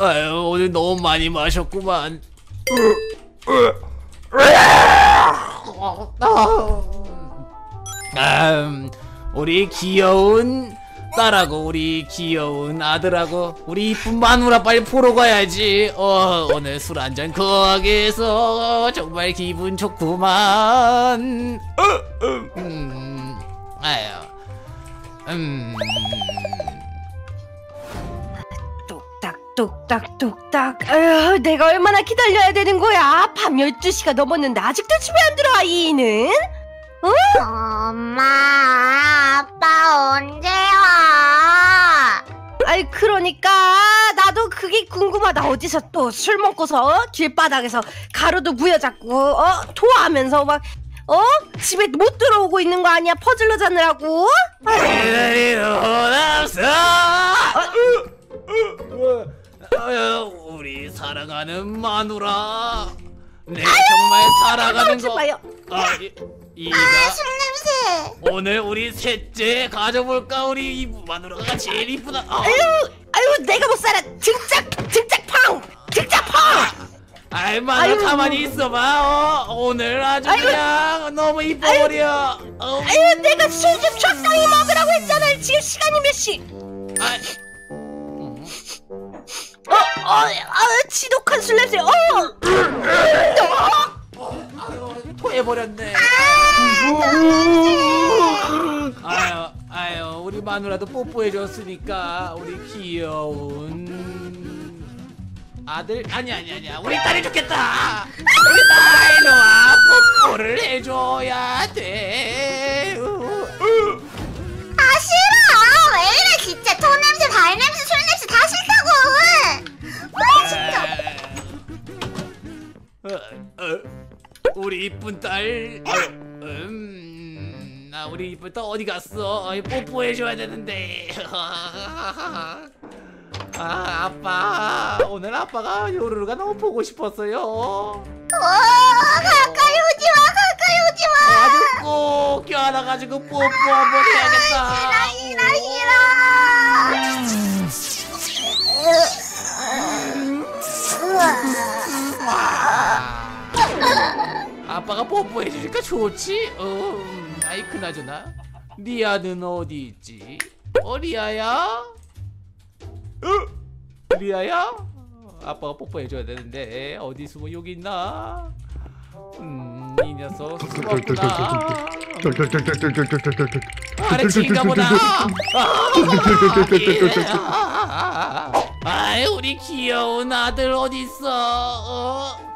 아유 오늘 너무 많이 마셨구만. 음, 우리 귀여운 딸하고 우리 귀여운 아들하고 우리 이쁜 마누라 빨리 보러 가야지. 어 오늘 술 한잔 거하게 해서 정말 기분 좋구만. 음, 아유, 음. 똑딱 똑딱 똑딱. 아휴 내가 얼마나 기다려야 되는 거야? 밤 12시가 넘었는데 아직도 집에 안 들어와 이는? 엄마, 아빠 언제 와? 아이 그러니까 나도 그게 궁금하다. 어디서 또 술 먹고서 길바닥에서 가루도 부여잡고 어? 토하면서 막 어? 집에 못 들어오고 있는 거 아니야? 퍼즐러 자느라고? 기다리는 남산. 아유, 우리 사랑하는 마누라. 내 정말 하지 거. 마요 아, 이, 이가 술 냄새. 오늘 우리 셋째 가져볼까 우리 이 마누라가 제일 이쁘다. 아, 아유 아유 내가 못 살아 등짝 등짝 팡 등짝 팡 아이 마누라 아유. 가만히 있어봐. 어, 오늘 아주 아유. 그냥 너무 이뻐버려. 어, 아유 내가 술 좀 적당히 먹으라고 했잖아 지금 시간이 몇 시? 아, 어, 어, 아, 지독한 술 냄새. 어, 토해버렸네. 아유, 아유, 우리 마누라도 뽀뽀해줬으니까 우리 귀여운 아들 아니 아니 아니야 우리 딸이 좋겠다. 우리 딸 일로 와 뽀뽀를 해줘야 돼. 아 싫어. 왜 이래 진짜 토 냄새, 발 냄새, 술 냄새 다 싫다고. 아 진짜. 어, 어, 우리 이쁜 딸. 어, 음, 나 우리 이쁜 딸 어디 갔어? 어, 뽀뽀해줘야 되는데. 아, 아빠. 오늘 아빠가 요루루가 너무 보고 싶었어요. 어, 가까이 오지 마. 가까이 오지 마. 아주 꼭 껴안아가지고 뽀뽀 한번 해야겠다. 싫어 싫어. 아빠가 뽀뽀해주니까 좋지? 어, 음, 아이 그나저나 리아는 어디 있지? 어 리아야? 어? 리아야? 아빠가 뽀뽀해줘야 되는데 어디 숨어 여기 있나? 음, 이 녀석 숨었구나. 아래층인가 보다. 아, 우리 귀여운 아들 어디 있어?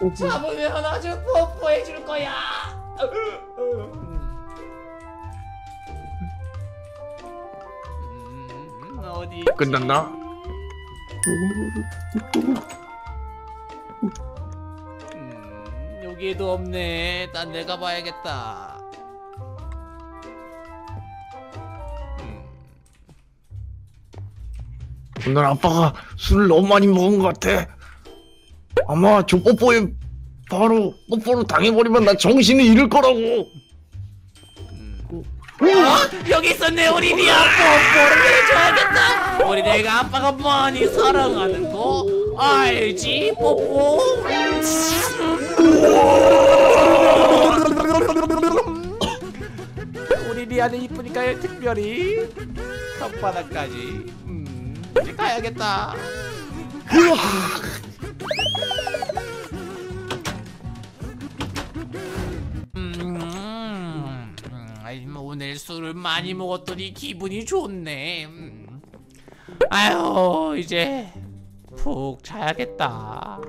어? 잡으면 아주 뽀뽀해 줄 거야. 음, 어디? 있지? 끝났나? 음, 여기에도 없네. 난 내가 봐야겠다. 음, 오늘 아빠가 술을 너무 많이 먹은 것 같아. 아마 저 뽀뽀에 바로 뽀뽀로 당해버리면 나 정신을 잃을 거라고. 어? 여기 있었네 우리 리아 뽀뽀를 해줘야겠다. 우리 내가 아빠가 많이 사랑하는 거 알지 뽀뽀? 우리 리아는 이쁘니까 특별히 혓바닥까지. 음 이제 가야겠다 오늘 술을 많이 먹었더니 기분이 좋네. 음. 아유, 이제 푹 자야겠다.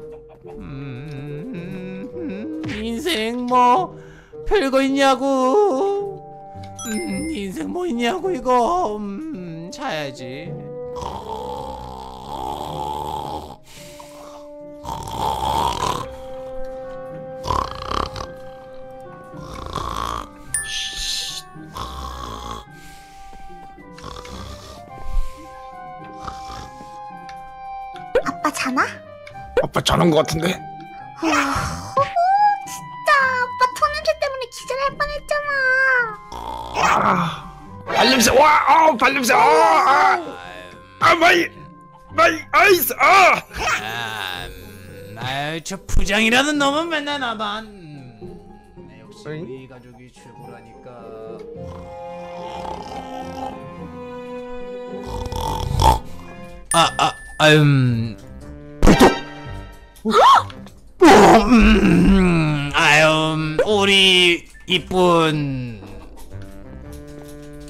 음, 음, 인생 뭐 별거 있냐고. 음, 인생 뭐 있냐고 이거. 음, 자야지. 자는 것 같은데. 진짜. 아빠 토 냄새 때문에 기절할 뻔했잖아. 아, 발냄새. 와 아 발냄새. 아 아. 아, my my eyes 아. 아, 음, 저 부장이라는 놈은 맨날 나만. 음, 네, 역시 어이? 우리 가족이 최고라니까. 아아 아음 불독 음, 아유 음, 우리 이쁜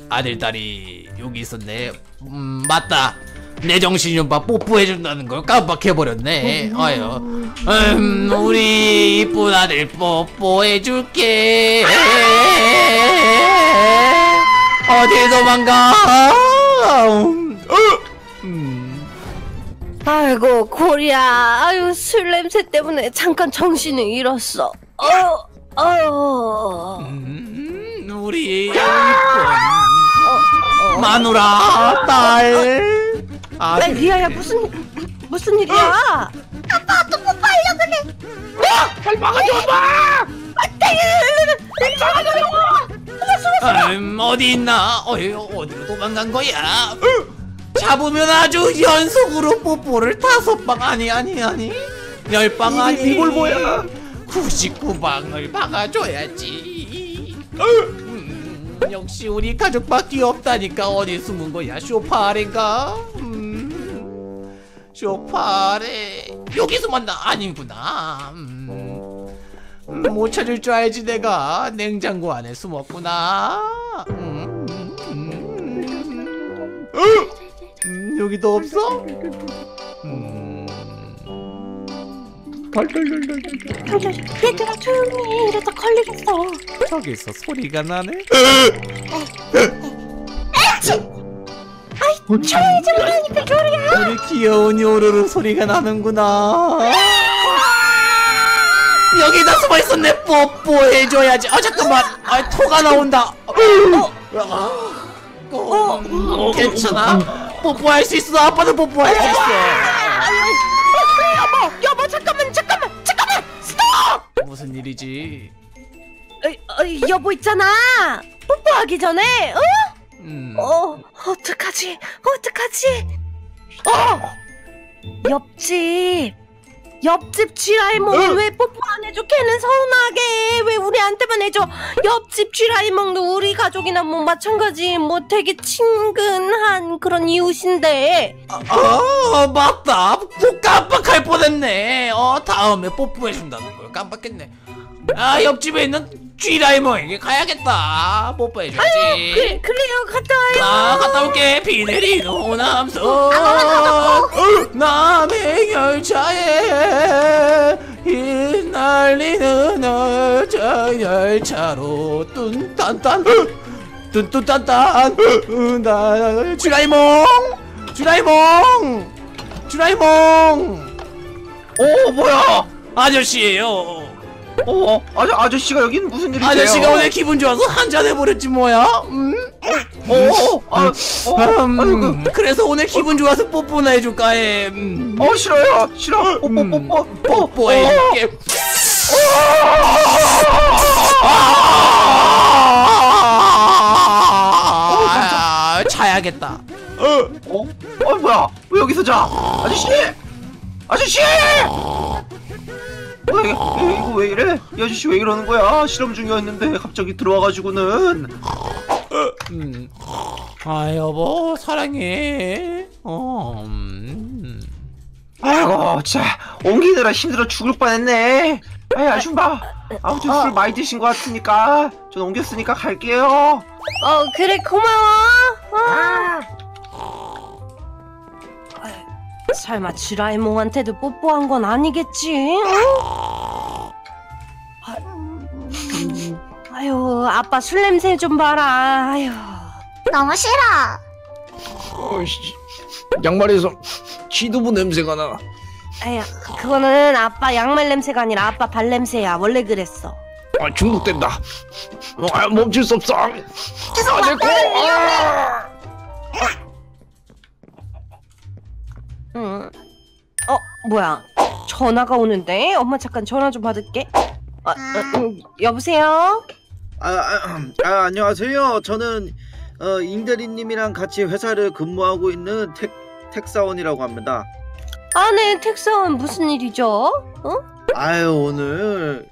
아들 딸이 여기 있었네. 음 맞다. 내 정신 좀봐 뽀뽀해준다는 걸 깜빡해버렸네. 아유. 음 우리 이쁜 아들 뽀뽀해줄게. 어딜 도망가? 음, 음. 아이고 고리야 아유 술 냄새 때문에 잠깐 정신을 잃었어 어, 어. 음, 우리 이쁜 마누라 딸 아, 아들 리아야 무슨 무슨 일이야? 아빠 또 뽀뽀하려고 그래. 빨리 막아줘 봐 음, 어디 있나? 어이, 어디로 도망간 거야? 잡으면 아주 연속으로 뽀뽀를 다섯 방 아니 아니 아니. 열 방 아니. 이걸 뭐야? 99방을 박아줘야지. 음, 역시 우리 가족밖에 없다니까 어디 숨은 거야? 쇼파 아래인가? 음, 쇼파 아래 여기 숨었나? 아니구나. 음, 음, 못 찾을 줄 알지 내가. 냉장고 안에 숨었구나. 음, 음, 음, 음. 음, 여기도 없어? 음. 얘들아 조용히 해 이러다 걸리겠어 저기서 소리가 나네. 조용히 좀 하니까 조리야 우리 귀여운 요루루 소리가 나는구나. 여기다 숨어 있었네. 뽀뽀해줘야지. 아 잠깐만. 아 토가 나온다. 어, 어, 어, 괜찮아. 뽀뽀할 수 있어. 아빠도 뽀뽀할 수 있어. 여보 여보 잠깐만 잠깐만 잠깐만 스톱 무슨 일이지? 어이, 어이, 여보 있잖아 뽀뽀하기 전에 어? 음. 어 어떡하지 어떡하지 어 옆집 옆집 쥐라이몽은 왜 뽀뽀 안 해줘 걔는 서운하게 왜 우리한테만 해줘 옆집 쥐라이몽도 우리 가족이나 뭐 마찬가지 뭐 되게 친근한 그런 이웃인데 아 맞다. 또 깜빡할 뻔했네. 어 다음에 뽀뽀해준다는 걸 깜빡했네. 아 옆집에 있는 쥐라이머 에게 가야겠다. 뽀뽀해줘야지. 그래, 그래요. 갔다 와요. 아 갔다 올게. 비 내리는 호남선 남의 열차에 휘날리는 열차 열차로 뚠딴딴. 뚠뚠딴딴. 나 쥐라이몽! 쥐라이몽! 쥐라이몽! 어 뭐야? 아저씨예요 어? 아저 아저씨가 여긴 무슨 일이세요? 아저씨가 오늘 기분 좋아서 한잔 해버렸지 뭐야? 음? 어, 아, 어, 음, 아이고, 그래서 오늘 기분 좋아서 뽀뽀나 해줄까 해. 음, 어 싫어요. 싫어. 음, 뽀뽀 뽀뽀. 뽀뽀해줄게. 아, 자야겠다. 어? 어 뭐야? 왜 여기서 자? 아저씨! 아저씨 왜, 왜 이거 왜 이래 이 아저씨 왜 이러는 거야 실험 중이었는데 갑자기 들어와가지고는 음. 아 여보 사랑해. 어. 음. 아이고 진짜 옮기느라 힘들어 죽을 뻔했네 아이 아줌마 아무튼 술 많이 드신 것 같으니까 전 옮겼으니까 갈게요 어 그래 고마워 아. 설마 쥐라이몽한테도 뽀뽀한 건 아니겠지? 응? 아, 음, 아유 아빠 술 냄새 좀 봐라 아유 너무 싫어. 어이씨 양말에서 취두부 냄새가 나 아야 그거는 아빠 양말 냄새가 아니라 아빠 발 냄새야 원래 그랬어 아, 중독된다 어, 아, 멈출 수 없어 계속 아, 아! 응. 어 뭐야 전화가 오는데 엄마 잠깐 전화 좀 받을게 아, 어, 음, 여보세요 아, 아, 아, 안녕하세요. 저는 어, 잉대리님이랑 같이 회사를 근무하고 있는 택 택사원이라고 합니다. 아 네 택사원 무슨 일이죠? 아유 오늘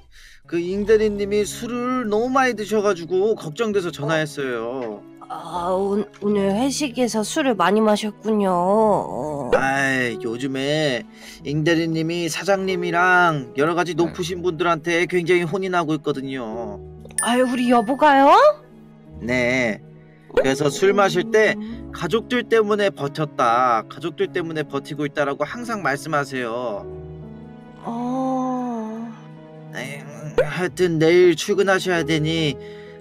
그 잉대리님이 술을 너무 많이 드셔가지고 걱정돼서 전화했어요. 아 오, 오늘 회식에서 술을 많이 마셨군요. 어. 아이 요즘에 잉대리님이 사장님이랑 여러 가지 높으신 분들한테 굉장히 혼인하고 있거든요. 아유 우리 여보가요? 네. 그래서 술 마실 때 가족들 때문에 버텼다. 가족들 때문에 버티고 있다라고 항상 말씀하세요. 어. 에이, 하여튼 내일 출근하셔야 되니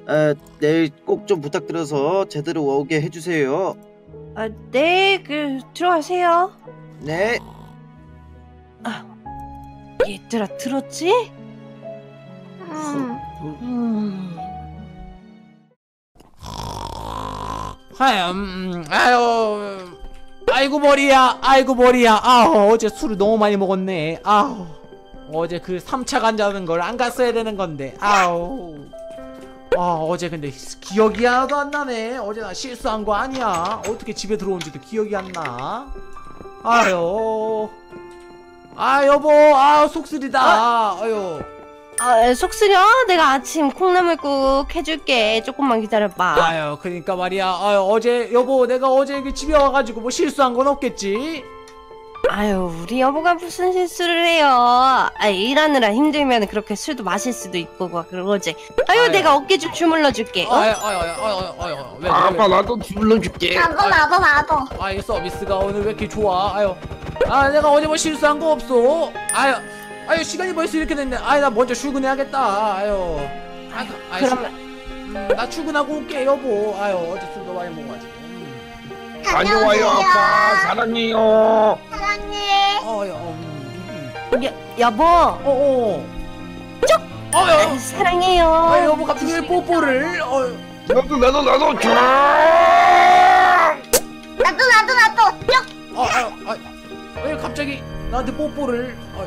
어, 내일 꼭 좀 부탁드려서 제대로 오게 해주세요. 아, 네, 그 들어가세요. 네. 얘들아 들었지? 음. 음. 아유, 음, 아유, 아이고 머리야, 아이고 머리야. 아우 어제 술을 너무 많이 먹었네. 아우 어제 그 3차 간다는 걸 안 갔어야 되는 건데. 아우. 아 어제 근데 기억이 하나도 안 나네. 어제 나 실수한 거 아니야. 어떻게 집에 들어온지도 기억이 안 나. 아유. 아 여보, 아 속쓰리다. 아유. 아, 속 쓰려? 내가 아침 콩나물국 해줄게. 조금만 기다려봐. 아유 그러니까 말이야 아유 어제 여보 내가 어제 그 집에 와가지고 뭐 실수한 건 없겠지 아유, 우리 여보가 무슨 실수를 해요. 아, 일하느라 힘들면 그렇게 술도 마실 수도 있고 막 그러지. 아유, 아유. 내가 어깨 좀 주물러 줄게. 어? 아유 아유 아유 아유 아유 왜 아빠 나도 불러줄게 나도 나도 나도. 아이 서비스가 오늘 왜 이렇게 좋아 아유 아 내가 어제 뭐 실수한 거 없어 아유 아유 시간이 벌써 이렇게 됐네 아유 나 먼저 출근해야겠다 아유 아유, 아유 그러면- 출- 음, 나 출근하고 올게 여보 아유 어제 술도 많이 먹어가지고 음. 다녀와요 아빠 사랑해요 사랑해. 어여 음, 음. 여, 여보, 어 어 쪽 아유, 어여 사랑해요. 아 여보 갑자기 왜 뽀뽀를 어유 나도 나도 나도 줘 나도 나도 나도. 쭉. 아, 아, 아, 왜 갑자기 나한테 뽀뽀를? 아,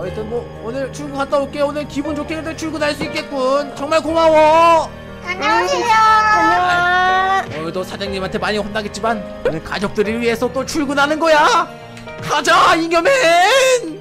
하여튼 뭐 오늘 출근 갔다 올게. 오늘 기분 좋게 그래도 출근할 수 있겠군. 정말 고마워. 다녀오세요. 안녕. 오늘도 사장님한테 많이 혼나겠지만 오늘 가족들을 위해서 또 출근하는 거야. 가자 이겨맨.